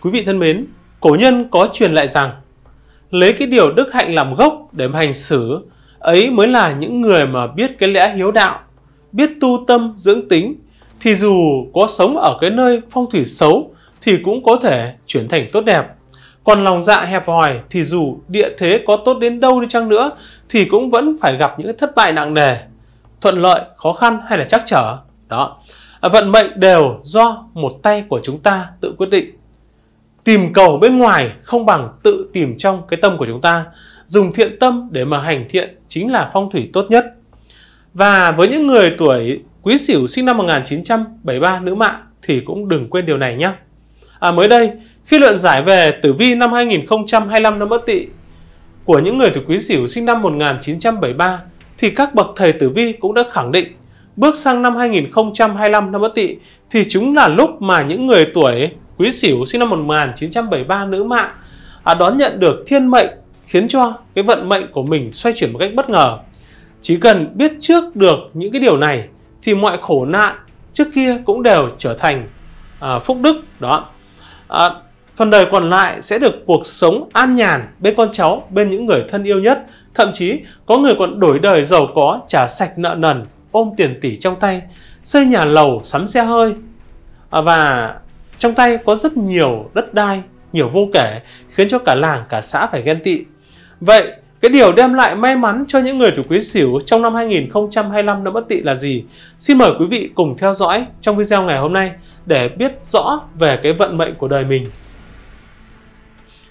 Quý vị thân mến, cổ nhân có truyền lại rằng lấy cái điều đức hạnh làm gốc để mà hành xử ấy mới là những người mà biết cái lẽ hiếu đạo, biết tu tâm dưỡng tính thì dù có sống ở cái nơi phong thủy xấu thì cũng có thể chuyển thành tốt đẹp. Còn lòng dạ hẹp hòi thì dù địa thế có tốt đến đâu đi chăng nữa thì cũng vẫn phải gặp những thất bại nặng nề, thuận lợi, khó khăn hay là chắc trở. Đó. À, vận mệnh đều do một tay của chúng ta tự quyết định. Tìm cầu bên ngoài không bằng tự tìm trong cái tâm của chúng ta. Dùng thiện tâm để mà hành thiện chính là phong thủy tốt nhất. Và với những người tuổi Quý Sửu sinh năm 1973 nữ mạng thì cũng đừng quên điều này nhé. À, mới đây, khi luận giải về tử vi năm 2025 năm Bất Tỵ của những người tuổi Quý Sửu sinh năm 1973 thì các bậc thầy tử vi cũng đã khẳng định bước sang năm 2025 năm Bất Tỵ thì chúng là lúc mà những người tuổi Quý Sửu sinh năm 1973 nữ mạng à, đón nhận được thiên mệnh khiến cho cái vận mệnh của mình xoay chuyển một cách bất ngờ. Chỉ cần biết trước được những cái điều này thì mọi khổ nạn trước kia cũng đều trở thành à, phúc đức đó. À, phần đời còn lại sẽ được cuộc sống an nhàn bên con cháu, bên những người thân yêu nhất. Thậm chí có người còn đổi đời giàu có, trả sạch nợ nần, ôm tiền tỷ trong tay, xây nhà lầu, sắm xe hơi. À, và trong tay có rất nhiều đất đai, nhiều vô kể, khiến cho cả làng, cả xã phải ghen tị. Vậy cái điều đem lại may mắn cho những người tuổi Quý Sửu trong năm 2025 năm Bất Tỵ là gì? Xin mời quý vị cùng theo dõi trong video ngày hôm nay để biết rõ về cái vận mệnh của đời mình.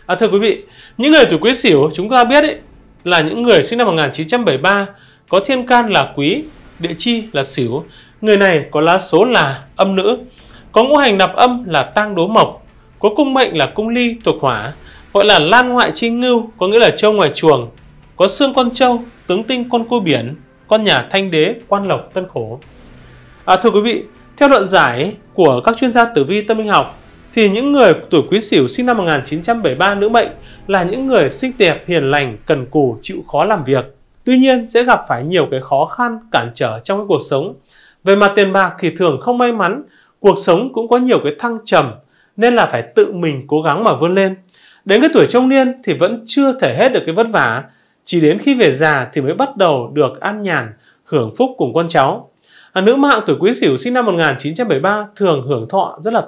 À, thưa quý vị, những người tuổi Quý Sửu chúng ta biết ấy, là những người sinh năm 1973 có thiên can là Quý, địa chi là Sửu. Người này có lá số là âm nữ, có ngũ hành nạp âm là tang đố mộc, có cung mệnh là cung ly thuộc hỏa, gọi là lan ngoại chi ngưu, có nghĩa là trâu ngoài chuồng, có xương con trâu, tướng tinh con cua biển, con nhà thanh đế, quan lộc, tân khổ. À, thưa quý vị, theo luận giải của các chuyên gia tử vi tâm linh học, thì những người tuổi quý sửu sinh năm 1973 nữ mệnh là những người xinh đẹp, hiền lành, cần cù, chịu khó làm việc. Tuy nhiên sẽ gặp phải nhiều cái khó khăn, cản trở trong cái cuộc sống. Về mặt tiền bạc thì thường không may mắn, cuộc sống cũng có nhiều cái thăng trầm, nên là phải tự mình cố gắng mà vươn lên. Đến cái tuổi trung niên thì vẫn chưa thể hết được cái vất vả, chỉ đến khi về già thì mới bắt đầu được an nhàn, hưởng phúc cùng con cháu. À, nữ mạng tuổi Quý Sửu sinh năm 1973 thường hưởng thọ rất là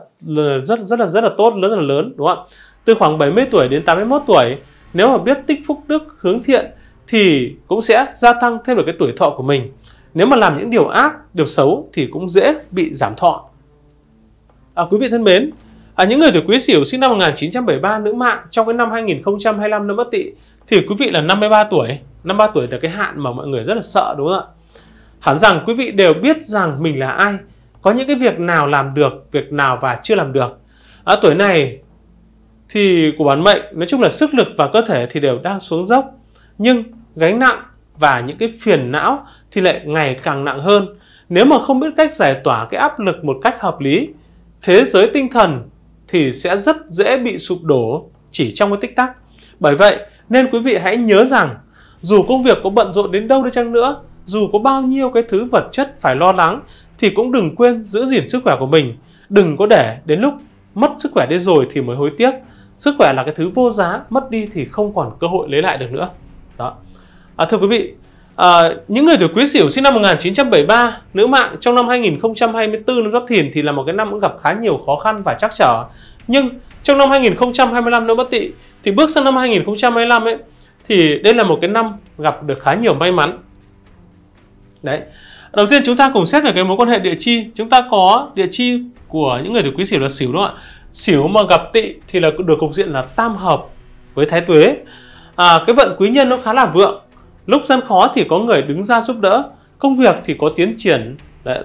rất rất là rất là tốt, rất là lớn đúng không ạ? Từ khoảng 70 tuổi đến 81 tuổi, nếu mà biết tích phúc đức hướng thiện thì cũng sẽ gia tăng thêm được cái tuổi thọ của mình. Nếu mà làm những điều ác, điều xấu thì cũng dễ bị giảm thọ. À, quý vị thân mến, à, những người tuổi Quý Sửu sinh năm 1973 nữ mạng trong cái năm 2025 năm Bất Tỵ thì quý vị là 53 tuổi. 53 tuổi là cái hạn mà mọi người rất là sợ đúng không ạ? Hẳn rằng quý vị đều biết rằng mình là ai có những cái việc nào làm được việc nào và chưa làm được. À, tuổi này thì của bản mệnh nói chung là sức lực và cơ thể thì đều đang xuống dốc nhưng gánh nặng và những cái phiền não thì lại ngày càng nặng hơn. Nếu mà không biết cách giải tỏa cái áp lực một cách hợp lý thế giới tinh thần thì sẽ rất dễ bị sụp đổ chỉ trong cái tích tắc bởi vậy nên quý vị hãy nhớ rằng dù công việc có bận rộn đến đâu đi chăng nữa, dù có bao nhiêu cái thứ vật chất phải lo lắng thì cũng đừng quên giữ gìn sức khỏe của mình. Đừng có để đến lúc mất sức khỏe đi rồi thì mới hối tiếc. Sức khỏe là cái thứ vô giá, mất đi thì không còn cơ hội lấy lại được nữa. Đó. À, thưa quý vị, à, những người tuổi Quý Sửu sinh năm 1973, nữ mạng trong năm 2024 năm Giáp Thìn thì là một cái năm cũng gặp khá nhiều khó khăn và trắc trở. Nhưng trong năm 2025 năm Bất Tỵ thì bước sang năm 2025 ấy thì đây là một cái năm gặp được khá nhiều may mắn. Đấy. Đầu tiên chúng ta cùng xét về cái mối quan hệ địa chi. Chúng ta có địa chi của những người tuổi quý sửu là sửu đúng không ạ? Sửu mà gặp tỵ thì là được cục diện là tam hợp với thái tuế. À, cái vận quý nhân nó khá là vượng lúc gian khó thì có người đứng ra giúp đỡ công việc thì có tiến triển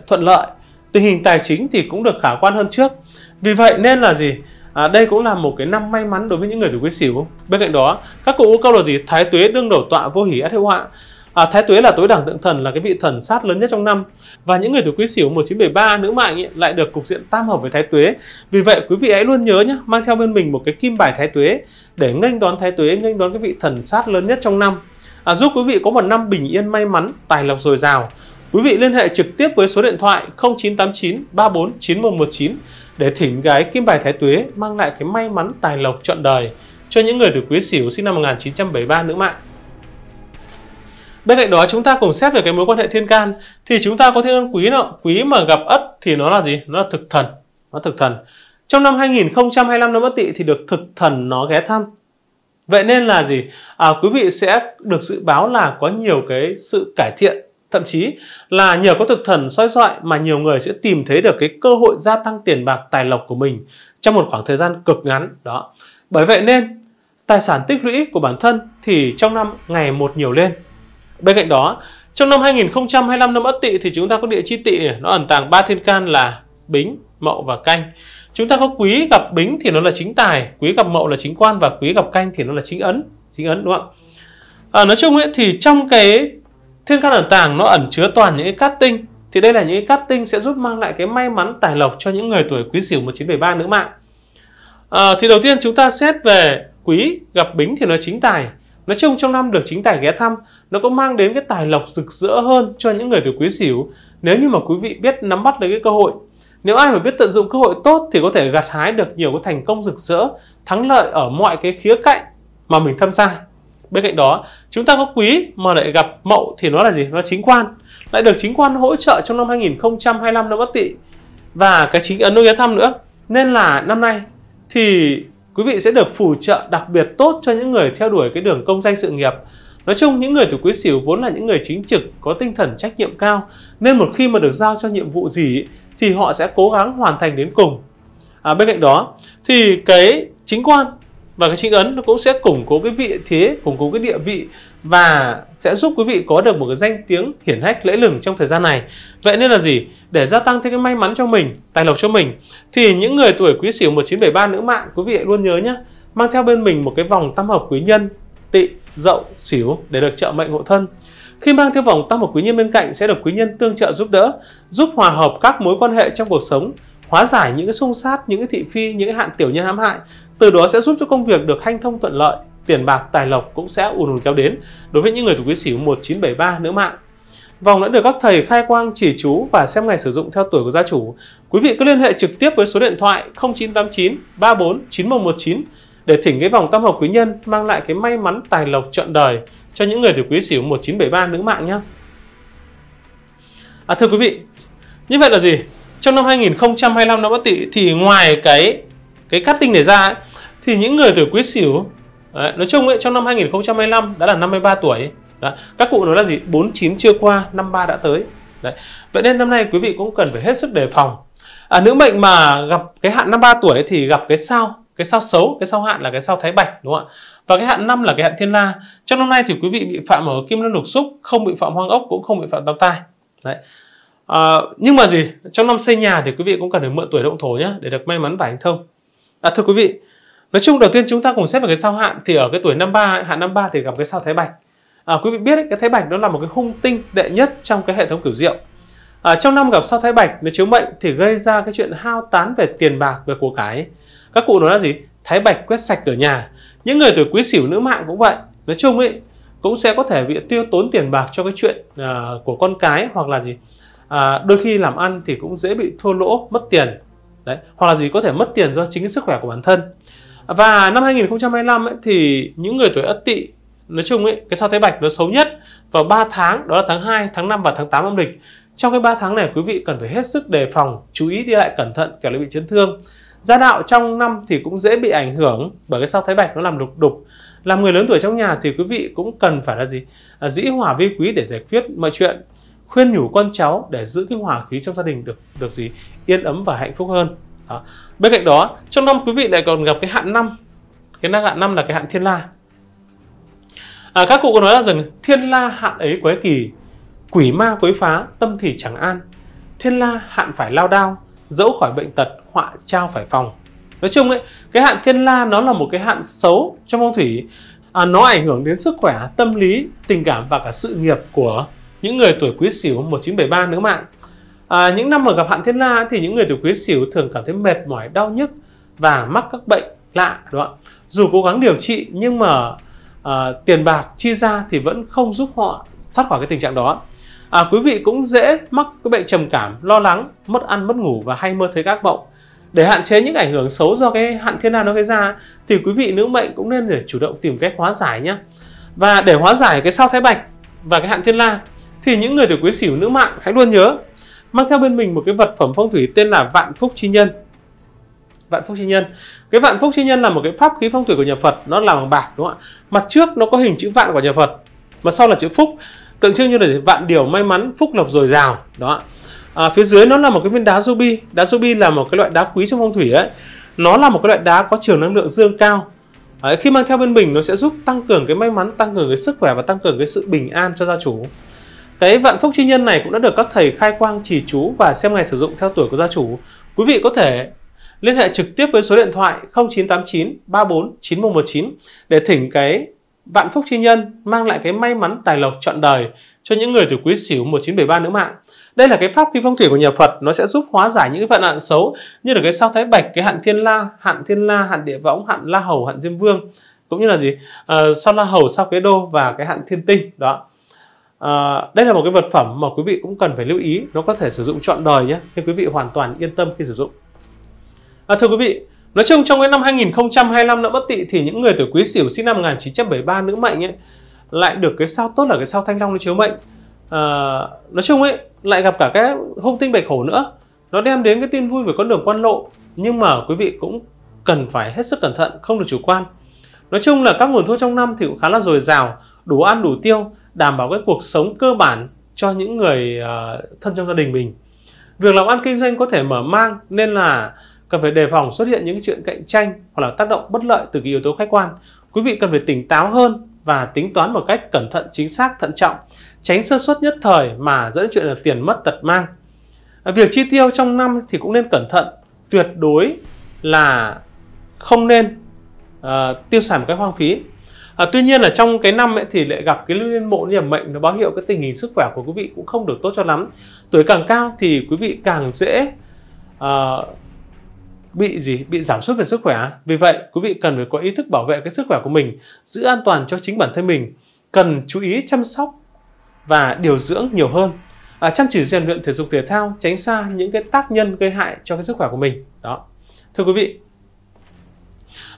thuận lợi tình hình tài chính thì cũng được khả quan hơn trước vì vậy nên là gì À, đây cũng là một cái năm may mắn đối với những người tuổi quý sửu. Bên cạnh đó, các cụ câu là gì? Thái tuế đương đầu tọa vô hỷ ắt hữu họa. À, thái tuế là tối đẳng tượng thần là cái vị thần sát lớn nhất trong năm và những người tuổi quý sửu 1973 nữ mạng ấy, lại được cục diện tam hợp với thái tuế vì vậy quý vị hãy luôn nhớ nhé mang theo bên mình một cái kim bài thái tuế để nghênh đón thái tuế nghênh đón cái vị thần sát lớn nhất trong năm à, giúp quý vị có một năm bình yên may mắn tài lộc dồi dào quý vị liên hệ trực tiếp với số điện thoại 0989 34 9119 để thỉnh gái kim bài thái tuế mang lại cái may mắn tài lộc trọn đời cho những người tuổi quý sửu sinh năm 1973 nữ mạng. Bên cạnh đó chúng ta cùng xét về cái mối quan hệ thiên can thì chúng ta có thiên can quý nào quý mà gặp ất thì nó là gì? Nó là thực thần. Nó thực thần. Trong năm 2025 năm Ất Tỵ thì được thực thần nó ghé thăm. Vậy nên là gì? À, quý vị sẽ được dự báo là có nhiều cái sự cải thiện. Thậm chí là nhờ có thực thần soi dọi mà nhiều người sẽ tìm thấy được cái cơ hội gia tăng tiền bạc tài lộc của mình trong một khoảng thời gian cực ngắn. Đó. Bởi vậy nên tài sản tích lũy của bản thân thì trong năm ngày một nhiều lên. Bên cạnh đó trong năm 2025 năm Ất Tỵ thì chúng ta có địa chi tỵ. Nó ẩn tàng ba thiên can là Bính, Mậu và Canh. Chúng ta có quý gặp Bính thì nó là chính tài, quý gặp Mậu là chính quan và quý gặp Canh thì nó là chính ấn, chính ấn đúng không ạ? À, nói chung ấy, thì trong cái thiên can ẩn tàng nó ẩn chứa toàn những cái cát tinh thì đây là những cái cát tinh sẽ giúp mang lại cái may mắn tài lộc cho những người tuổi quý sửu 1973 nữ mạng. À, thì đầu tiên chúng ta xét về quý gặp bính thì nó chính tài. Nói chung trong năm được chính tài ghé thăm nó cũng mang đến cái tài lộc rực rỡ hơn cho những người tuổi quý sửu nếu như mà quý vị biết nắm bắt được cái cơ hội. Nếu ai mà biết tận dụng cơ hội tốt thì có thể gặt hái được nhiều cái thành công rực rỡ, thắng lợi ở mọi cái khía cạnh mà mình tham gia. Bên cạnh đó, chúng ta có quý mà lại gặp mậu thì nó là gì? Nó chính quan. Lại được chính quan hỗ trợ trong năm 2025 năm bất Tỵ. Và cái chính ấn đối ghé thăm nữa. Nên là năm nay thì quý vị sẽ được phù trợ đặc biệt tốt cho những người theo đuổi cái đường công danh sự nghiệp. Nói chung những người tuổi quý sửu vốn là những người chính trực, có tinh thần trách nhiệm cao, nên một khi mà được giao cho nhiệm vụ gì thì họ sẽ cố gắng hoàn thành đến cùng. À, bên cạnh đó thì cái chính quan và cái chính ấn nó cũng sẽ củng cố cái vị thế củng cố cái địa vị và sẽ giúp quý vị có được một cái danh tiếng hiển hách lễ lừng trong thời gian này. Vậy nên là gì? Để gia tăng thêm cái may mắn cho mình tài lộc cho mình thì những người tuổi quý sửu 1973 nữ mạng quý vị luôn nhớ nhé mang theo bên mình một cái vòng tam hợp quý nhân tỵ dậu xỉu để được trợ mệnh hộ thân khi mang theo vòng tam hợp quý nhân bên cạnh sẽ được quý nhân tương trợ giúp đỡ giúp hòa hợp các mối quan hệ trong cuộc sống hóa giải những cái xung sát những cái thị phi những cái hạn tiểu nhân hãm hại từ đó sẽ giúp cho công việc được hanh thông thuận lợi, tiền bạc, tài lộc cũng sẽ ùn ùn kéo đến đối với những người thuộc quý sửu 1973 nữ mạng. Vòng đã được các thầy khai quang chỉ chú và xem ngày sử dụng theo tuổi của gia chủ. Quý vị cứ liên hệ trực tiếp với số điện thoại 0989 34 9119 để thỉnh cái vòng tam hợp quý nhân mang lại cái may mắn tài lộc trọn đời cho những người tuổi quý sửu 1973 nữ mạng nhé. À, thưa quý vị, như vậy là gì? Trong năm 2025 năm Bất Tỵ thì ngoài cái cái cắt tinh này ra ấy, thì những người tuổi quý sửu đấy, nói chung ấy, trong năm 2025 đã là 53 tuổi Đó. các cụ nói là gì 49 chưa qua 53 đã tới đấy. vậy nên năm nay quý vị cũng cần phải hết sức đề phòng à, nữ mệnh mà gặp cái hạn 53 tuổi thì gặp cái sao cái sao xấu cái sao hạn là cái sao thái bạch đúng không ạ và cái hạn năm là cái hạn thiên la trong năm nay thì quý vị bị phạm ở kim luân lục xúc không bị phạm hoang ốc cũng không bị phạm tam tai đấy à, nhưng mà gì trong năm xây nhà thì quý vị cũng cần phải mượn tuổi động thổ nhé để được may mắn và hành thông À, thưa quý vị, nói chung đầu tiên chúng ta cùng xét về cái sao hạn thì ở cái tuổi năm ba hạn năm ba thì gặp cái sao thái bạch. À, quý vị biết đấy, cái thái bạch nó là một cái hung tinh đệ nhất trong cái hệ thống cửu diệu. À, trong năm gặp sao thái bạch nếu chiếu mệnh thì gây ra cái chuyện hao tán về tiền bạc về của cái. Các cụ nói là gì? Thái bạch quét sạch cửa nhà. Những người tuổi quý sửu nữ mạng cũng vậy. Nói chung ấy cũng sẽ có thể bị tiêu tốn tiền bạc cho cái chuyện à, của con cái hoặc là gì à, đôi khi làm ăn thì cũng dễ bị thua lỗ mất tiền đấy hoặc là gì có thể mất tiền do chính cái sức khỏe của bản thân và năm 2025 ấy, thì những người tuổi Ất Tỵ nói chung ấy cái sao Thái Bạch nó xấu nhất vào 3 tháng đó là tháng 2, tháng 5 và tháng 8 âm lịch. Trong cái 3 tháng này quý vị cần phải hết sức đề phòng, chú ý đi lại cẩn thận kẻo lại bị chấn thương. Gia đạo trong năm thì cũng dễ bị ảnh hưởng bởi cái sao Thái Bạch nó làm lục đục. Làm người lớn tuổi trong nhà thì quý vị cũng cần phải là gì? À, dĩ hòa vi quý để giải quyết mọi chuyện. Khuyên nhủ con cháu để giữ cái hòa khí trong gia đình được được gì? Yên ấm và hạnh phúc hơn. Đó. bên cạnh đó trong năm quý vị lại còn gặp cái hạn năm. Cái năng hạn năm là cái hạn thiên la. À, các cụ có nói là rằng thiên la hạn ấy quái kỳ quỷ ma quấy phá tâm thì chẳng an. Thiên la hạn phải lao đao dẫu khỏi bệnh tật họa trao phải phòng nói chung ấy cái hạn thiên la nó là một cái hạn xấu trong phong thủy à, nó ảnh hưởng đến sức khỏe tâm lý tình cảm và cả sự nghiệp của những người tuổi quý sửu 1973 nữ mạng. À, những năm mà gặp hạn thiên la thì những người tuổi quý sửu thường cảm thấy mệt mỏi, đau nhức và mắc các bệnh lạ, đúng không? Dù cố gắng điều trị nhưng mà à, tiền bạc chi ra thì vẫn không giúp họ thoát khỏi cái tình trạng đó. À, quý vị cũng dễ mắc cái bệnh trầm cảm, lo lắng, mất ăn, mất ngủ và hay mơ thấy các mộng. Để hạn chế những ảnh hưởng xấu do cái hạn thiên la nó gây ra thì quý vị nữ mệnh cũng nên để chủ động tìm cách hóa giải nhé. Và để hóa giải cái sao thái bạch và cái hạn thiên la thì những người tuổi quý sửu nữ mạng hãy luôn nhớ mang theo bên mình một cái vật phẩm phong thủy tên là vạn phúc chi nhân. Vạn phúc chi nhân. Cái vạn phúc chi nhân là một cái pháp khí phong thủy của nhà Phật, nó làm bằng bạc đúng không ạ? Mặt trước nó có hình chữ vạn của nhà Phật, mà sau là chữ phúc, tượng trưng như là vạn điều may mắn, phúc lộc dồi dào, đó. À, phía dưới nó là một cái viên đá ruby, đá ruby là một cái loại đá quý trong phong thủy ấy. Nó là một cái loại đá có chiều năng lượng dương cao. Đấy, khi mang theo bên mình nó sẽ giúp tăng cường cái may mắn, tăng cường cái sức khỏe và tăng cường cái sự bình an cho gia chủ. Cái vạn phúc chi nhân này cũng đã được các thầy khai quang chỉ chú và xem ngày sử dụng theo tuổi của gia chủ. Quý vị có thể liên hệ trực tiếp với số điện thoại 0989 34 9119 để thỉnh cái vạn phúc chi nhân mang lại cái may mắn tài lộc trọn đời cho những người tuổi quý sửu 1973 nữ mạng. Đây là cái pháp phi phong thủy của nhà Phật nó sẽ giúp hóa giải những cái vận hạn xấu như là cái sao thái bạch, cái hạn thiên la, hạn thiên la, hạn địa võng, hạn la hầu, hạn diêm vương cũng như là gì à, sao la hầu, sao kế đô và cái hạn thiên tinh đó. À, đây là một cái vật phẩm mà quý vị cũng cần phải lưu ý nó có thể sử dụng trọn đời nhé nên quý vị hoàn toàn yên tâm khi sử dụng à, thưa quý vị nói chung trong cái năm 2025 năm bất tỵ thì những người tuổi quý sửu sinh năm 1973 nữ mệnh ấy lại được cái sao tốt là cái sao thanh long nó chiếu mệnh. À, nói chung ấy lại gặp cả cái hung tinh bạch hổ nữa. Nó đem đến cái tin vui về con đường quan lộ nhưng mà quý vị cũng cần phải hết sức cẩn thận không được chủ quan. Nói chung là các nguồn thu trong năm thì cũng khá là dồi dào đủ ăn đủ tiêu đảm bảo cái cuộc sống cơ bản cho những người uh, thân trong gia đình mình. Việc làm ăn kinh doanh có thể mở mang nên là cần phải đề phòng xuất hiện những chuyện cạnh tranh hoặc là tác động bất lợi từ cái yếu tố khách quan. Quý vị cần phải tỉnh táo hơn và tính toán một cách cẩn thận chính xác thận trọng tránh sơ suất nhất thời mà dẫn đến chuyện là tiền mất tật mang. À, việc chi tiêu trong năm thì cũng nên cẩn thận tuyệt đối là không nên uh, tiêu xài một cách hoang phí. À, tuy nhiên là trong cái năm ấy thì lại gặp cái liên mộ điểm mệnh nó báo hiệu cái tình hình sức khỏe của quý vị cũng không được tốt cho lắm. Tuổi càng cao thì quý vị càng dễ uh, bị gì bị giảm sút về sức khỏe. Vì vậy quý vị cần phải có ý thức bảo vệ cái sức khỏe của mình, giữ an toàn cho chính bản thân mình, cần chú ý chăm sóc và điều dưỡng nhiều hơn. À, chăm chỉ rèn luyện thể dục thể thao, tránh xa những cái tác nhân gây hại cho cái sức khỏe của mình. Đó. Thưa quý vị,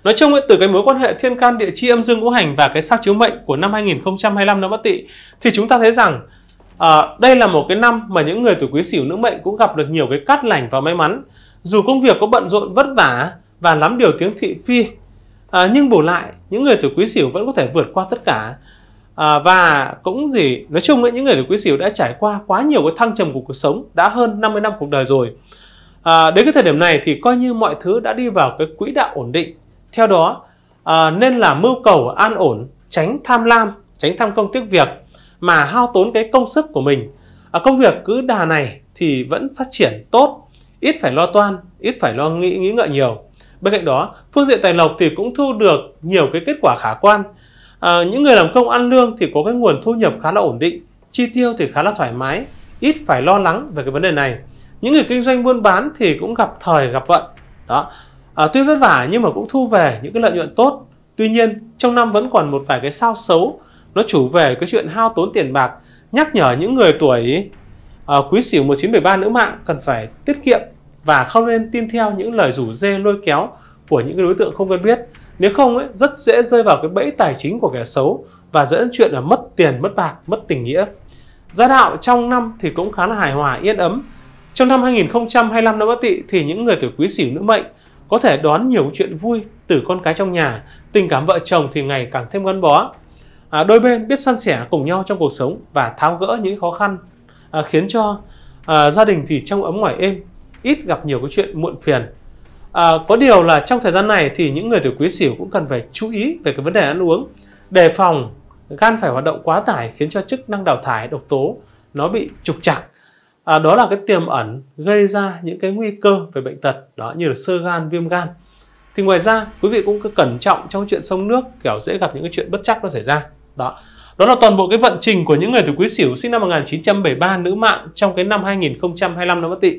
Nói chung từ cái mối quan hệ thiên can địa chi âm dương ngũ hành và cái sao chiếu mệnh của năm 2025 năm Bất Tỵ thì chúng ta thấy rằng à, đây là một cái năm mà những người tuổi Quý Sửu nữ mệnh cũng gặp được nhiều cái cát lành và may mắn. Dù công việc có bận rộn vất vả và lắm điều tiếng thị phi, à, nhưng bù lại những người tuổi Quý Sửu vẫn có thể vượt qua tất cả. À, và cũng gì nói chung ấy, những người tuổi Quý Sửu đã trải qua quá nhiều cái thăng trầm của cuộc sống, đã hơn 50 năm cuộc đời rồi. À, đến cái thời điểm này thì coi như mọi thứ đã đi vào cái quỹ đạo ổn định theo đó, à, nên là mưu cầu an ổn, tránh tham lam, tránh tham công tiếc việc mà hao tốn cái công sức của mình. À, công việc cứ đà này thì vẫn phát triển tốt, ít phải lo toan, ít phải lo nghĩ, nghĩ ngợi nhiều. Bên cạnh đó, phương diện tài lộc thì cũng thu được nhiều cái kết quả khả quan. À, những người làm công ăn lương thì có cái nguồn thu nhập khá là ổn định, chi tiêu thì khá là thoải mái, ít phải lo lắng về cái vấn đề này. Những người kinh doanh buôn bán thì cũng gặp thời gặp vận. Đó, à, tuy vất vả nhưng mà cũng thu về những cái lợi nhuận tốt tuy nhiên trong năm vẫn còn một vài cái sao xấu nó chủ về cái chuyện hao tốn tiền bạc nhắc nhở những người tuổi Ờ, quý sửu 1973 nữ mạng cần phải tiết kiệm và không nên tin theo những lời rủ dê lôi kéo của những cái đối tượng không quen biết. Nếu không ấy, rất dễ rơi vào cái bẫy tài chính của kẻ xấu và dẫn chuyện là mất tiền mất bạc mất tình nghĩa. Gia đạo trong năm thì cũng khá là hài hòa yên ấm. Trong năm 2025 năm Bất Tỵ thì những người tuổi Quý Sửu nữ mệnh có thể đón nhiều chuyện vui từ con cái trong nhà, tình cảm vợ chồng thì ngày càng thêm gắn bó. À, đôi bên biết san sẻ cùng nhau trong cuộc sống và tháo gỡ những khó khăn à, khiến cho à, gia đình thì trong ấm ngoài êm, ít gặp nhiều cái chuyện muộn phiền. À, có điều là trong thời gian này thì những người tuổi quý sửu cũng cần phải chú ý về cái vấn đề ăn uống, đề phòng gan phải hoạt động quá tải khiến cho chức năng đào thải độc tố nó bị trục chặt. à, đó là cái tiềm ẩn gây ra những cái nguy cơ về bệnh tật đó như là sơ gan viêm gan thì ngoài ra quý vị cũng cứ cẩn trọng trong chuyện sông nước kiểu dễ gặp những cái chuyện bất chắc nó xảy ra đó đó là toàn bộ cái vận trình của những người tuổi quý sửu sinh năm 1973 nữ mạng trong cái năm 2025 năm Bất Tỵ.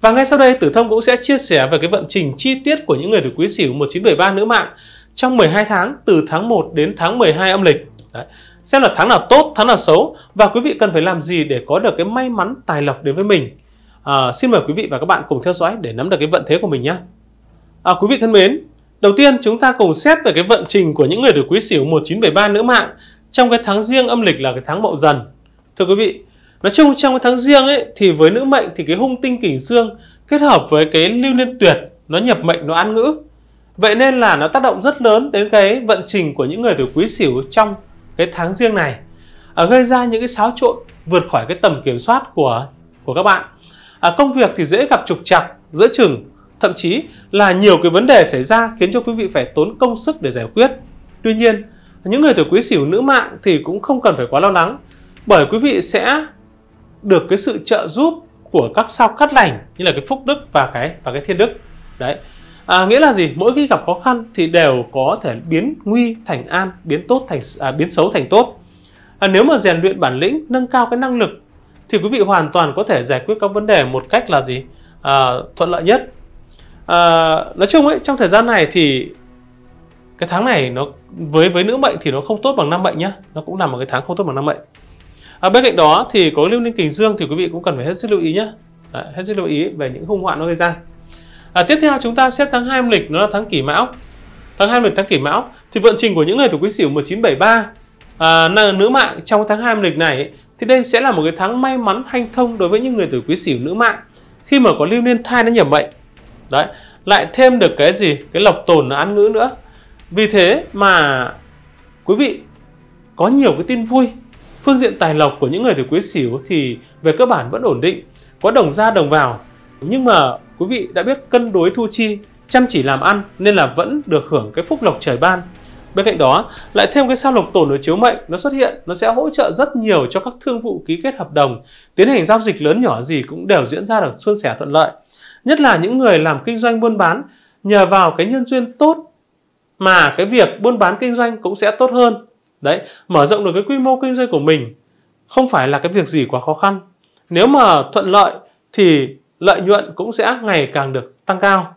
Và ngay sau đây Tử Thông cũng sẽ chia sẻ về cái vận trình chi tiết của những người tuổi quý sửu 1973 nữ mạng trong 12 tháng từ tháng 1 đến tháng 12 âm lịch. Đấy. xem là tháng nào tốt, tháng nào xấu và quý vị cần phải làm gì để có được cái may mắn tài lộc đến với mình. À, xin mời quý vị và các bạn cùng theo dõi để nắm được cái vận thế của mình nhé. À, quý vị thân mến, đầu tiên chúng ta cùng xét về cái vận trình của những người tuổi Quý Sửu 1973 nữ mạng trong cái tháng riêng âm lịch là cái tháng Mậu Dần. Thưa quý vị, nói chung trong cái tháng riêng ấy thì với nữ mệnh thì cái hung tinh kỷ dương kết hợp với cái lưu niên tuyệt nó nhập mệnh nó ăn ngữ. Vậy nên là nó tác động rất lớn đến cái vận trình của những người tuổi quý sửu trong cái tháng riêng này. À, gây ra những cái xáo trộn vượt khỏi cái tầm kiểm soát của của các bạn. À, công việc thì dễ gặp trục trặc giữa chừng thậm chí là nhiều cái vấn đề xảy ra khiến cho quý vị phải tốn công sức để giải quyết. Tuy nhiên những người tuổi quý sửu nữ mạng thì cũng không cần phải quá lo lắng bởi quý vị sẽ được cái sự trợ giúp của các sao cắt lành như là cái phúc đức và cái và cái thiên đức. Đấy. À, nghĩa là gì? Mỗi khi gặp khó khăn thì đều có thể biến nguy thành an biến tốt thành à, biến xấu thành tốt. À, nếu mà rèn luyện bản lĩnh nâng cao cái năng lực thì quý vị hoàn toàn có thể giải quyết các vấn đề một cách là gì? À, thuận lợi nhất à, nói chung ấy trong thời gian này thì cái tháng này nó với với nữ mệnh thì nó không tốt bằng năm mệnh nhá. Nó cũng là một cái tháng không tốt bằng năm mệnh. À, bên cạnh đó thì có lưu niên kình dương thì quý vị cũng cần phải hết sức lưu ý nhé à, hết sức lưu ý về những hung hoạn nó gây ra. À, tiếp theo chúng ta xét tháng 2 âm lịch nó là tháng kỷ mão. Tháng 2 âm lịch tháng kỷ mão. Thì vận trình của những người tuổi quý sửu 1973 à, nữ mạng trong tháng 2 âm lịch này thì đây sẽ là một cái tháng may mắn hanh thông đối với những người tuổi quý sửu nữ mạng. Khi mà có lưu niên thai nó nhập mệnh đấy, lại thêm được cái gì? Cái lộc tồn ăn ngữ nữa. Vì thế mà quý vị có nhiều cái tin vui. Phương diện tài lộc của những người tuổi quý sửu thì về cơ bản vẫn ổn định, có đồng ra đồng vào. Nhưng mà quý vị đã biết cân đối thu chi, chăm chỉ làm ăn nên là vẫn được hưởng cái phúc lộc trời ban. Bên cạnh đó, lại thêm cái sao lộc tổn ở chiếu mệnh nó xuất hiện, nó sẽ hỗ trợ rất nhiều cho các thương vụ ký kết hợp đồng, tiến hành giao dịch lớn nhỏ gì cũng đều diễn ra được suôn sẻ thuận lợi nhất là những người làm kinh doanh buôn bán nhờ vào cái nhân duyên tốt mà cái việc buôn bán kinh doanh cũng sẽ tốt hơn. Đấy mở rộng được cái quy mô kinh doanh của mình không phải là cái việc gì quá khó khăn. Nếu mà thuận lợi thì lợi nhuận cũng sẽ ngày càng được tăng cao.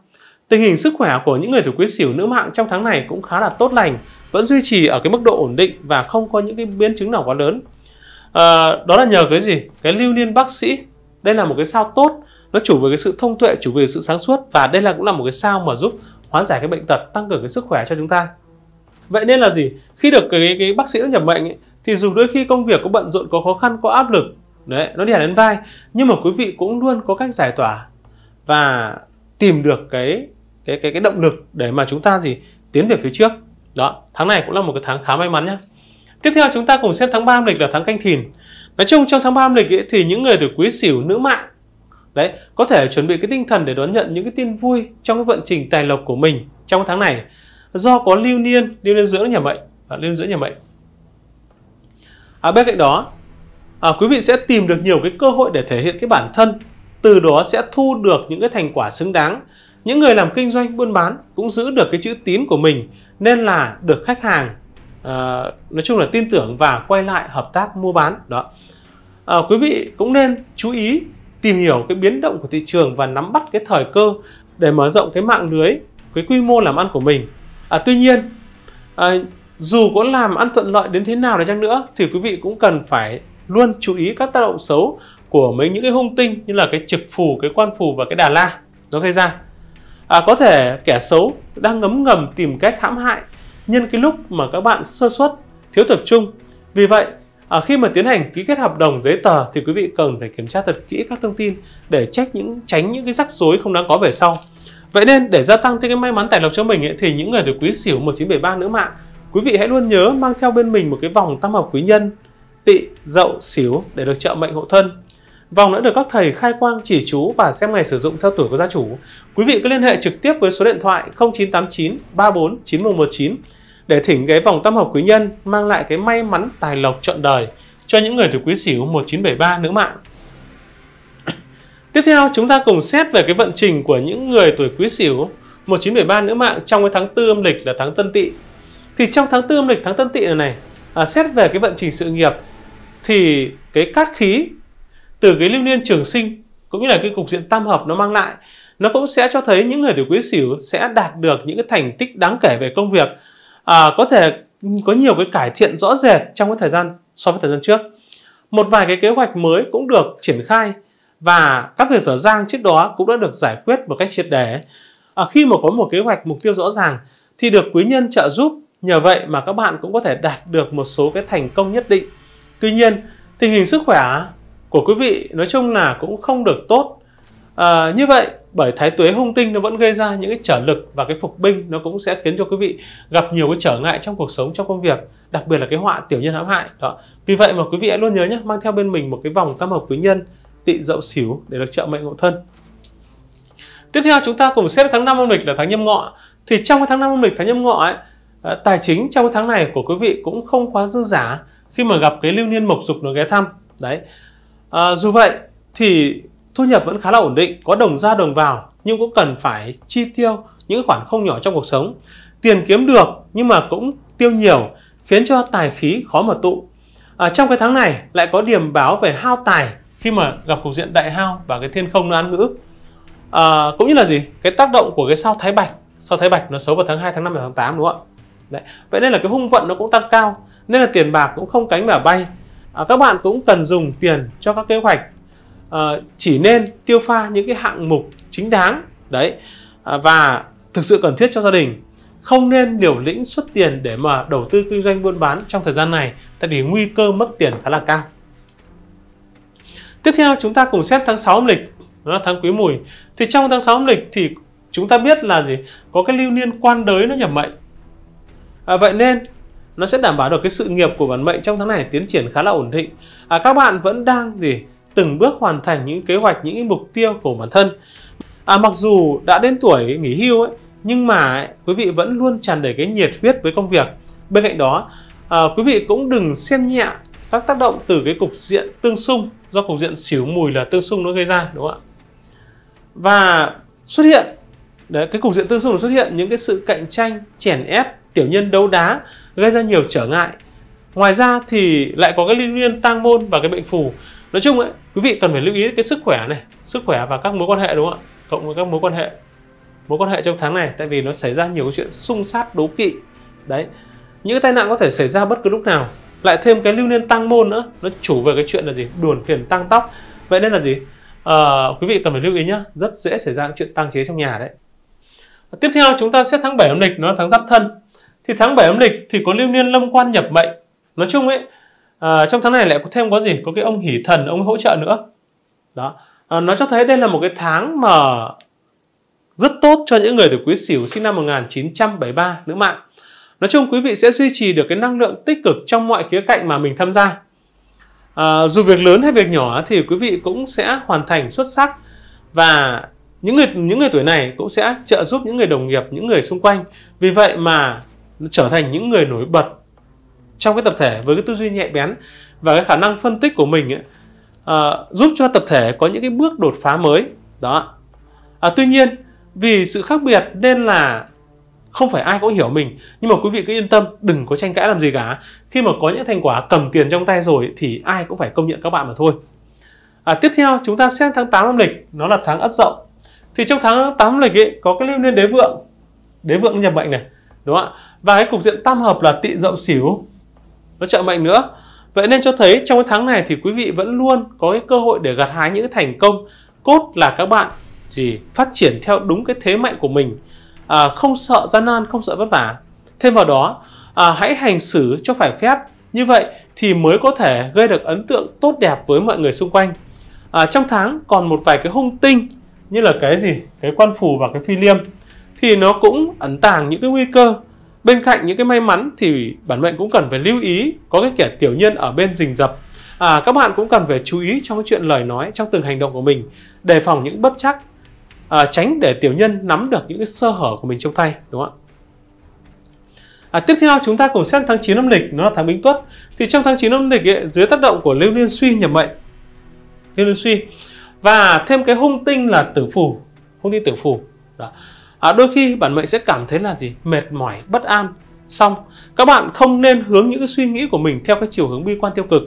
Tình hình sức khỏe của những người tuổi quý sửu nữ mạng trong tháng này cũng khá là tốt lành vẫn duy trì ở cái mức độ ổn định và không có những cái biến chứng nào quá lớn. À, đó là nhờ cái gì? Cái lưu niên bác sĩ. Đây là một cái sao tốt nó chủ về cái sự thông tuệ chủ về sự sáng suốt và đây là cũng là một cái sao mà giúp hóa giải cái bệnh tật tăng cường cái sức khỏe cho chúng ta. Vậy nên là gì? Khi được cái cái bác sĩ nhập mệnh ấy, thì dù đôi khi công việc có bận rộn có khó khăn có áp lực đấy nó đè lên vai nhưng mà quý vị cũng luôn có cách giải tỏa và tìm được cái cái cái cái động lực để mà chúng ta gì? Tiến về phía trước. Đó tháng này cũng là một cái tháng khá may mắn nhé tiếp theo chúng ta cùng xem tháng 3 âm lịch là tháng canh thìn. Nói chung trong tháng 3 âm lịch ấy, thì những người tuổi quý sửu nữ mạng đấy có thể chuẩn bị cái tinh thần để đón nhận những cái tin vui trong cái vận trình tài lộc của mình trong tháng này. Do có lưu niên lưu niên giữa nhà mệnh. Và lưu niên giữa nhà mệnh. À, bên cạnh đó à, quý vị sẽ tìm được nhiều cái cơ hội để thể hiện cái bản thân. Từ đó sẽ thu được những cái thành quả xứng đáng. Những người làm kinh doanh buôn bán cũng giữ được cái chữ tín của mình nên là được khách hàng à, nói chung là tin tưởng và quay lại hợp tác mua bán. Đó. À, quý vị cũng nên chú ý tìm hiểu cái biến động của thị trường và nắm bắt cái thời cơ để mở rộng cái mạng lưới cái quy mô làm ăn của mình à, tuy nhiên à, dù có làm ăn thuận lợi đến thế nào đi chăng nữa thì quý vị cũng cần phải luôn chú ý các tác động xấu của mấy những cái hung tinh như là cái trực phù, cái quan phù và cái đà la nó gây ra. À, có thể kẻ xấu đang ngấm ngầm tìm cách hãm hại nhân cái lúc mà các bạn sơ suất, thiếu tập trung. Vì vậy, à, khi mà tiến hành ký kết hợp đồng giấy tờ thì quý vị cần phải kiểm tra thật kỹ các thông tin để trách những tránh những cái rắc rối không đáng có về sau. Vậy nên để gia tăng thêm cái may mắn tài lộc cho mình ấy, thì những người tuổi quý sửu 1973 nữ mạng quý vị hãy luôn nhớ mang theo bên mình một cái vòng tam hợp quý nhân tỵ, dậu, xỉu để được trợ mệnh hộ thân. Vòng đã được các thầy khai quang chỉ chú và xem ngày sử dụng theo tuổi của gia chủ. Quý vị cứ liên hệ trực tiếp với số điện thoại 0989 34 9119 để thỉnh cái vòng tam hợp quý nhân mang lại cái may mắn tài lộc trọn đời cho những người tuổi quý sửu 1973 nữ mạng. Tiếp theo chúng ta cùng xét về cái vận trình của những người tuổi quý sửu 1973 nữ mạng trong cái tháng tư âm lịch là tháng Tân Tỵ. Thì trong tháng tư âm lịch tháng Tân Tỵ này này à, xét về cái vận trình sự nghiệp thì cái cát khí từ cái lưu niên trường sinh cũng như là cái cục diện tam hợp nó mang lại nó cũng sẽ cho thấy những người tuổi quý sửu sẽ đạt được những cái thành tích đáng kể về công việc à, có thể có nhiều cái cải thiện rõ rệt trong cái thời gian so với thời gian trước. Một vài cái kế hoạch mới cũng được triển khai và các việc dở dang trước đó cũng đã được giải quyết một cách triệt để. À, khi mà có một kế hoạch mục tiêu rõ ràng thì được quý nhân trợ giúp. Nhờ vậy mà các bạn cũng có thể đạt được một số cái thành công nhất định. Tuy nhiên tình hình sức khỏe của quý vị nói chung là cũng không được tốt. À, như vậy bởi thái tuế hung tinh nó vẫn gây ra những cái trở lực và cái phục binh nó cũng sẽ khiến cho quý vị gặp nhiều cái trở ngại trong cuộc sống trong công việc đặc biệt là cái họa tiểu nhân hãm hại. Đó. Vì vậy mà quý vị hãy luôn nhớ nhé mang theo bên mình một cái vòng tam hợp quý nhân tị dậu xỉu để được trợ mệnh ngộ thân. Tiếp theo chúng ta cùng xếp tháng năm âm lịch là tháng nhâm ngọ. Thì trong cái tháng năm âm lịch tháng nhâm ngọ ấy à, tài chính trong cái tháng này của quý vị cũng không quá dư giả khi mà gặp cái lưu niên mộc dục nó ghé thăm. Đấy. À, dù vậy thì thu nhập vẫn khá là ổn định có đồng ra đồng vào nhưng cũng cần phải chi tiêu những khoản không nhỏ trong cuộc sống. Tiền kiếm được nhưng mà cũng tiêu nhiều khiến cho tài khí khó mà tụ. À, trong cái tháng này lại có điểm báo về hao tài khi mà gặp cục diện đại hao và cái thiên không nó án ngữ. À, cũng như là gì? Cái tác động của cái sao thái bạch. Sao thái bạch nó xấu vào tháng 2, tháng 5 và tháng 8 đúng không ạ? Đấy. vậy nên là cái hung vận nó cũng tăng cao nên là tiền bạc cũng không cánh mà bay. À, các bạn cũng cần dùng tiền cho các kế hoạch Ờ, chỉ nên tiêu pha những cái hạng mục chính đáng đấy. À, và thực sự cần thiết cho gia đình. Không nên liều lĩnh xuất tiền để mà đầu tư kinh doanh buôn bán trong thời gian này tại vì nguy cơ mất tiền khá là cao. Tiếp theo chúng ta cùng xét tháng 6 âm lịch. Đó là tháng quý mùi. Thì trong tháng 6 âm lịch thì chúng ta biết là gì? Có cái lưu niên quan đới nó nhập mệnh. À, vậy nên nó sẽ đảm bảo được cái sự nghiệp của bản mệnh trong tháng này tiến triển khá là ổn định. À, các bạn vẫn đang gì? Từng bước hoàn thành những kế hoạch những mục tiêu của bản thân. À, mặc dù đã đến tuổi nghỉ hưu ấy nhưng mà ấy, quý vị vẫn luôn tràn đầy cái nhiệt huyết với công việc. Bên cạnh đó à, quý vị cũng đừng xem nhẹ các tác động từ cái cục diện tương xung do cục diện xỉu mùi là tương xung nó gây ra đúng không ạ? Và xuất hiện đấy cái cục diện tương xung nó xuất hiện những cái sự cạnh tranh chèn ép tiểu nhân đấu đá gây ra nhiều trở ngại. Ngoài ra thì lại có cái liên liên tăng môn và cái bệnh phù. Nói chung ấy quý vị cần phải lưu ý cái sức khỏe này sức khỏe và các mối quan hệ đúng không ạ? Cộng với các mối quan hệ mối quan hệ trong tháng này tại vì nó xảy ra nhiều chuyện xung sát đố kỵ. Đấy những tai nạn có thể xảy ra bất cứ lúc nào. Lại thêm cái lưu niên tăng môn nữa nó chủ về cái chuyện là gì? Đuồn phiền tăng tóc. Vậy nên là gì? À, quý vị cần phải lưu ý nhá rất dễ xảy ra chuyện tăng chế trong nhà đấy. Tiếp theo chúng ta xét tháng 7 âm lịch nó là tháng giáp thân. Thì tháng 7 âm lịch thì có lưu niên lâm quan nhập mệnh. Nói chung ấy à, trong tháng này lại có thêm có gì? Có cái ông hỷ thần ông hỗ trợ nữa. Đó. À, nó cho thấy đây là một cái tháng mà rất tốt cho những người tuổi quý sửu sinh năm 1973 nữ mạng. Nói chung quý vị sẽ duy trì được cái năng lượng tích cực trong mọi khía cạnh mà mình tham gia. À, dù việc lớn hay việc nhỏ thì quý vị cũng sẽ hoàn thành xuất sắc và những người những người tuổi này cũng sẽ trợ giúp những người đồng nghiệp những người xung quanh. Vì vậy mà trở thành những người nổi bật trong cái tập thể với cái tư duy nhạy bén và cái khả năng phân tích của mình ấy, à, giúp cho tập thể có những cái bước đột phá mới. Đó. À, tuy nhiên vì sự khác biệt nên là không phải ai cũng hiểu mình. Nhưng mà quý vị cứ yên tâm đừng có tranh cãi làm gì cả. Khi mà có những thành quả cầm tiền trong tay rồi thì ai cũng phải công nhận các bạn mà thôi. À, tiếp theo chúng ta xem tháng 8 âm lịch nó là tháng ất dậu thì trong tháng 8 âm lịch ấy, có cái lưu niên đế vượng. Đế vượng nhập mệnh này đúng không ạ? Và cái cục diện tam hợp là tị dậu xỉu nó trợ mệnh nữa. Vậy nên cho thấy trong cái tháng này thì quý vị vẫn luôn có cái cơ hội để gặt hái những cái thành công cốt là các bạn gì phát triển theo đúng cái thế mạnh của mình. À, không sợ gian nan không sợ vất vả. Thêm vào đó à, hãy hành xử cho phải phép. Như vậy thì mới có thể gây được ấn tượng tốt đẹp với mọi người xung quanh. À, trong tháng còn một vài cái hung tinh như là cái gì? Cái quan phù và cái phi liêm. Thì nó cũng ẩn tàng những cái nguy cơ bên cạnh những cái may mắn thì bản mệnh cũng cần phải lưu ý có cái kẻ tiểu nhân ở bên rình rập. À, các bạn cũng cần phải chú ý trong cái chuyện lời nói trong từng hành động của mình đề phòng những bất chắc à, tránh để tiểu nhân nắm được những cái sơ hở của mình trong tay đúng không ạ? À, tiếp theo chúng ta cùng xem tháng 9 âm lịch nó là tháng Bính Tuất. Thì trong tháng 9 âm lịch ấy, dưới tác động của lưu liên suy nhập mệnh. Lưu liên suy. Và thêm cái hung tinh là tử phù hung tinh tử phù. Đó. À, đôi khi bản mệnh sẽ cảm thấy là gì? Mệt mỏi bất an. Xong các bạn không nên hướng những cái suy nghĩ của mình theo cái chiều hướng bi quan tiêu cực.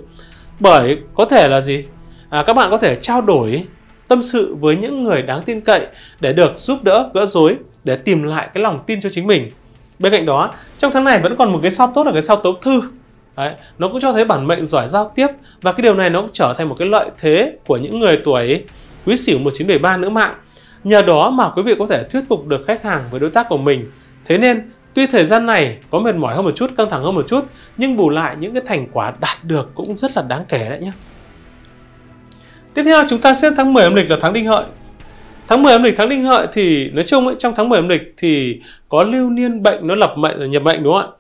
Bởi có thể là gì? À, các bạn có thể trao đổi tâm sự với những người đáng tin cậy để được giúp đỡ gỡ rối để tìm lại cái lòng tin cho chính mình. Bên cạnh đó, trong tháng này vẫn còn một cái sao tốt là cái sao tố thư. Đấy, nó cũng cho thấy bản mệnh giỏi giao tiếp và cái điều này nó cũng trở thành một cái lợi thế của những người tuổi Quý Sửu 1973 nữ mạng. Nhờ đó mà quý vị có thể thuyết phục được khách hàng với đối tác của mình. Thế nên Tuy thời gian này có mệt mỏi hơn một chút, căng thẳng hơn một chút, nhưng bù lại những cái thành quả đạt được cũng rất là đáng kể đấy nhé. Tiếp theo chúng ta xem tháng 10 âm lịch là tháng đinh hợi. Tháng 10 âm lịch tháng đinh hợi thì nói chung ấy, trong tháng 10 âm lịch thì có lưu niên bệnh nó lập mệnh rồi nhập mệnh đúng không ạ?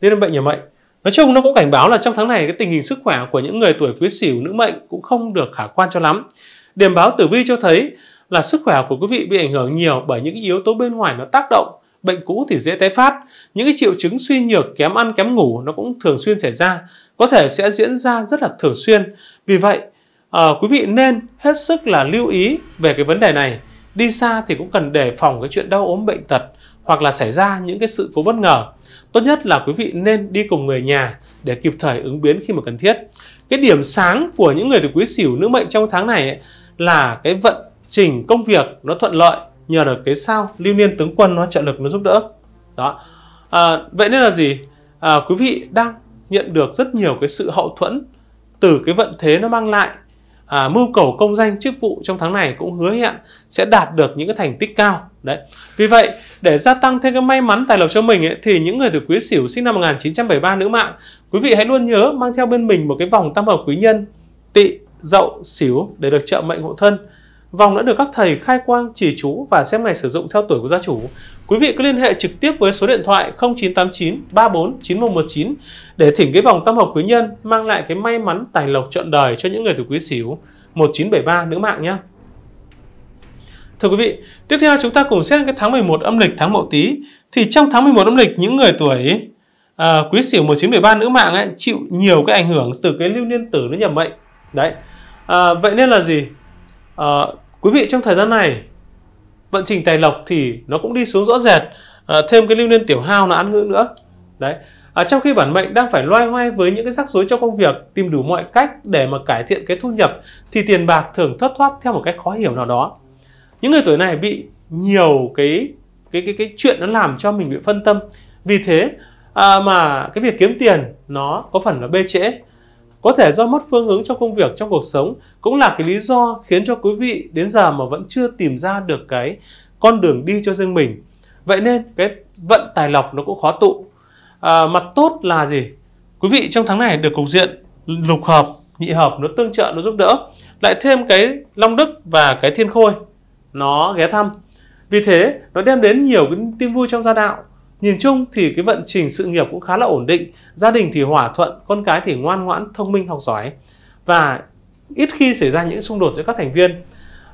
Lưu niên bệnh nhập mệnh. Nói chung nó cũng cảnh báo là trong tháng này cái tình hình sức khỏe của những người tuổi quý sửu nữ mệnh cũng không được khả quan cho lắm. Điểm báo tử vi cho thấy là sức khỏe của quý vị bị ảnh hưởng nhiều bởi những yếu tố bên ngoài nó tác động bệnh cũ thì dễ tái phát. Những cái triệu chứng suy nhược, kém ăn, kém ngủ nó cũng thường xuyên xảy ra, có thể sẽ diễn ra rất là thường xuyên. Vì vậy, à, quý vị nên hết sức là lưu ý về cái vấn đề này. Đi xa thì cũng cần đề phòng cái chuyện đau ốm bệnh tật hoặc là xảy ra những cái sự cố bất ngờ. Tốt nhất là quý vị nên đi cùng người nhà để kịp thời ứng biến khi mà cần thiết. Cái điểm sáng của những người tuổi quý sửu nữ mệnh trong tháng này ấy, là cái vận chỉnh công việc nó thuận lợi nhờ được cái sao lưu niên tướng quân nó trợ lực nó giúp đỡ. Đó. À, vậy nên là gì? À, quý vị đang nhận được rất nhiều cái sự hậu thuẫn từ cái vận thế nó mang lại. À, mưu cầu công danh chức vụ trong tháng này cũng hứa hẹn sẽ đạt được những cái thành tích cao. Đấy. Vì vậy để gia tăng thêm cái may mắn tài lộc cho mình ấy, thì những người tuổi quý sửu sinh năm 1973 nữ mạng quý vị hãy luôn nhớ mang theo bên mình một cái vòng tam hợp quý nhân tỵ dậu sửu để được trợ mệnh hộ thân. Vòng đã được các thầy khai quang chỉ chú và xem ngày sử dụng theo tuổi của gia chủ. Quý vị cứ liên hệ trực tiếp với số điện thoại 0989 34 9119 để thỉnh cái vòng tam hợp quý nhân mang lại cái may mắn tài lộc trọn đời cho những người tuổi quý sửu 1973 nữ mạng nhé. Thưa quý vị, tiếp theo chúng ta cùng xét cái tháng 11 âm lịch tháng Mậu Tý. Thì trong tháng 11 âm lịch những người tuổi à, quý sửu 1973 nữ mạng ấy chịu nhiều cái ảnh hưởng từ cái lưu niên tử nó nhập mệnh. Đấy. À, vậy nên là gì? À, Quý vị trong thời gian này vận trình tài lộc thì nó cũng đi xuống rõ rệt. À, thêm cái lưu niên tiểu hao là ăn ngữ nữa. Đấy. À, trong khi bản mệnh đang phải loay hoay với những cái rắc rối trong công việc tìm đủ mọi cách để mà cải thiện cái thu nhập thì tiền bạc thường thất thoát theo một cách khó hiểu nào đó. Những người tuổi này bị nhiều cái cái cái cái chuyện nó làm cho mình bị phân tâm. Vì thế à, mà cái việc kiếm tiền nó có phần là bê trễ có thể do mất phương hướng trong công việc, trong cuộc sống cũng là cái lý do khiến cho quý vị đến giờ mà vẫn chưa tìm ra được cái con đường đi cho riêng mình. Vậy nên cái vận tài lộc nó cũng khó tụ. À, mặt tốt là gì? Quý vị trong tháng này được cục diện lục hợp, nhị hợp nó tương trợ, nó giúp đỡ. Lại thêm cái long đức và cái thiên khôi nó ghé thăm. Vì thế nó đem đến nhiều cái tin vui trong gia đạo Nhìn chung thì cái vận trình sự nghiệp cũng khá là ổn định, gia đình thì hòa thuận, con cái thì ngoan ngoãn, thông minh, học giỏi và ít khi xảy ra những xung đột giữa các thành viên.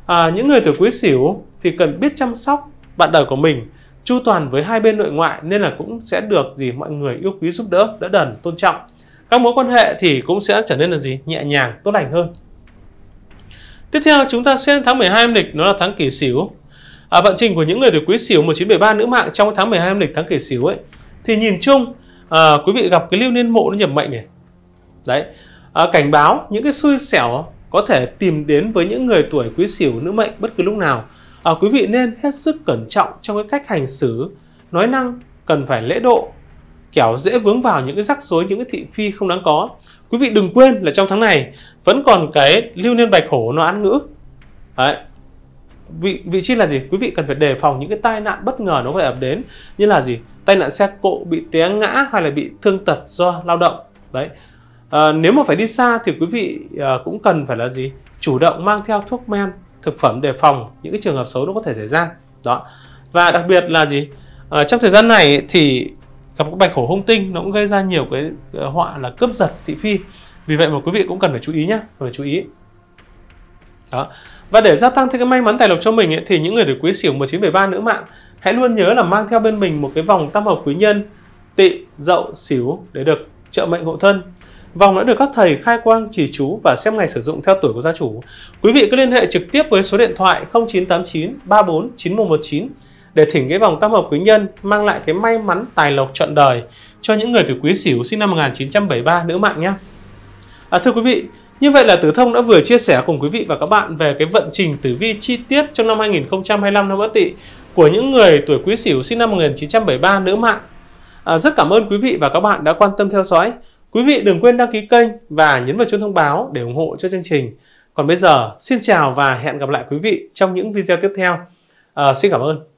À, những người tuổi quý sửu thì cần biết chăm sóc bạn đời của mình chu toàn với hai bên nội ngoại nên là cũng sẽ được gì mọi người yêu quý giúp đỡ, đỡ đần, tôn trọng. Các mối quan hệ thì cũng sẽ trở nên là gì nhẹ nhàng, tốt lành hơn. Tiếp theo chúng ta xem tháng 12 âm lịch nó là tháng kỷ sửu à, vận trình của những người tuổi quý sửu 1973 nữ mạng trong tháng 12 âm lịch tháng kỷ sửu ấy. Thì nhìn chung à, quý vị gặp cái lưu niên mộ nó nhập mệnh này. Đấy. À, cảnh báo những cái xui xẻo có thể tìm đến với những người tuổi quý sửu nữ mệnh bất cứ lúc nào. À, quý vị nên hết sức cẩn trọng trong cái cách hành xử nói năng cần phải lễ độ kẻo dễ vướng vào những cái rắc rối những cái thị phi không đáng có. Quý vị đừng quên là trong tháng này vẫn còn cái lưu niên bạch hổ nó ăn ngữ. Đấy, vị vị trí là gì? Quý vị cần phải đề phòng những cái tai nạn bất ngờ nó có thể ập đến như là gì? Tai nạn xe cộ bị té ngã hay là bị thương tật do lao động. Đấy. À, nếu mà phải đi xa thì quý vị à, cũng cần phải là gì? Chủ động mang theo thuốc men thực phẩm đề phòng những cái trường hợp xấu nó có thể xảy ra. Đó. Và đặc biệt là gì? À, trong thời gian này thì gặp cái bạch hổ hung tinh nó cũng gây ra nhiều cái họa là cướp giật thị phi. Vì vậy mà quý vị cũng cần phải chú ý nhé cần phải chú ý. Đó và để gia tăng thêm cái may mắn tài lộc cho mình ấy, thì những người tuổi quý sửu 1973 nữ mạng hãy luôn nhớ là mang theo bên mình một cái vòng tam hợp quý nhân tỵ, dậu, sửu để được trợ mệnh hộ thân. Vòng đã được các thầy khai quang chỉ chú và xem ngày sử dụng theo tuổi của gia chủ. Quý vị cứ liên hệ trực tiếp với số điện thoại 0989 34 9119 để thỉnh cái vòng tam hợp quý nhân mang lại cái may mắn tài lộc trọn đời cho những người tuổi quý sửu sinh năm 1973 nữ mạng nhé. À, thưa quý vị, như vậy là Tử Thông đã vừa chia sẻ cùng quý vị và các bạn về cái vận trình tử vi chi tiết trong năm 2025 năm bất Tỵ của những người tuổi Quý Sửu sinh năm 1973 nữ mạng. À, rất cảm ơn quý vị và các bạn đã quan tâm theo dõi. Quý vị đừng quên đăng ký kênh và nhấn vào chuông thông báo để ủng hộ cho chương trình. Còn bây giờ, xin chào và hẹn gặp lại quý vị trong những video tiếp theo. À, xin cảm ơn.